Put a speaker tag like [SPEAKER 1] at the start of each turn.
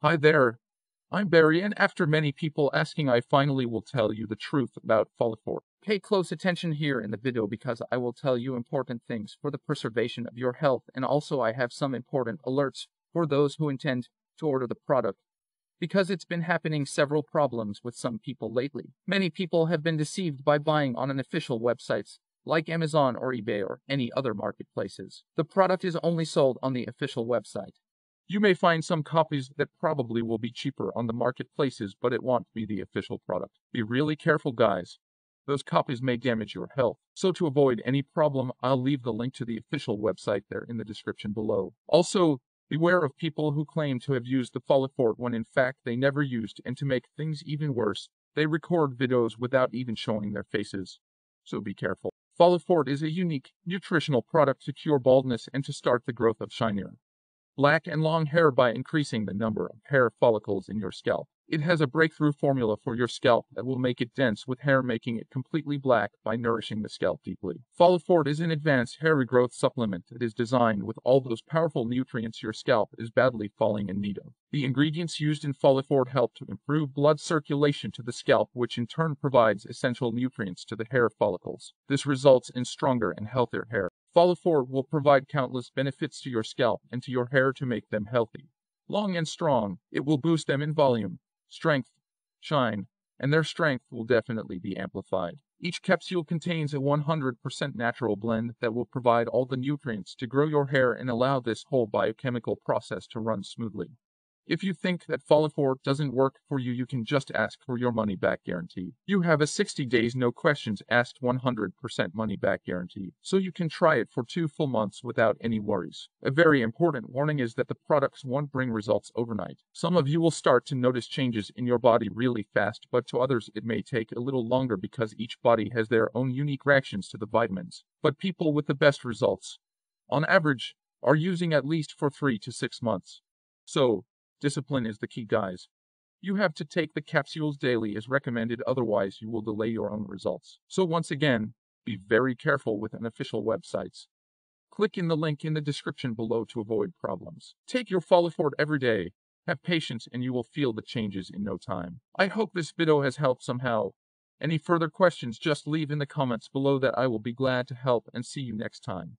[SPEAKER 1] Hi there. I'm Barry, and after many people asking, I finally will tell you the truth about Folifort. Pay close attention here in the video because I will tell you important things for the preservation of your health, and also I have some important alerts for those who intend to order the product. Because it's been happening several problems with some people lately. Many people have been deceived by buying on unofficial websites like Amazon or eBay or any other marketplaces. The product is only sold on the official website. You may find some copies that probably will be cheaper on the marketplaces, but it won't be the official product. Be really careful, guys. Those copies may damage your health. So to avoid any problem, I'll leave the link to the official website there in the description below. Also, beware of people who claim to have used the Folifort when in fact they never used, and to make things even worse, they record videos without even showing their faces. So be careful. Folifort is a unique, nutritional product to cure baldness and to start the growth of shinier black and long hair by increasing the number of hair follicles in your scalp. It has a breakthrough formula for your scalp that will make it dense with hair making it completely black by nourishing the scalp deeply. Folifort is an advanced hair regrowth supplement that is designed with all those powerful nutrients your scalp is badly falling in need of. The ingredients used in Folifort help to improve blood circulation to the scalp which in turn provides essential nutrients to the hair follicles. This results in stronger and healthier hair. Folifort will provide countless benefits to your scalp and to your hair to make them healthy. Long and strong, it will boost them in volume, strength, shine, and their strength will definitely be amplified. Each capsule contains a 100% natural blend that will provide all the nutrients to grow your hair and allow this whole biochemical process to run smoothly. If you think that Folifort doesn't work for you, you can just ask for your money back guarantee. You have a 60 days no questions asked 100% money back guarantee, so you can try it for two full months without any worries. A very important warning is that the products won't bring results overnight. Some of you will start to notice changes in your body really fast, but to others it may take a little longer because each body has their own unique reactions to the vitamins. But people with the best results, on average, are using at least for three to six months. So, Discipline is the key, guys. You have to take the capsules daily as recommended, otherwise you will delay your own results. So once again, be very careful with unofficial websites. Click in the link in the description below to avoid problems. Take your Folifort every day. Have patience and you will feel the changes in no time. I hope this video has helped somehow. Any further questions just leave in the comments below that I will be glad to help and see you next time.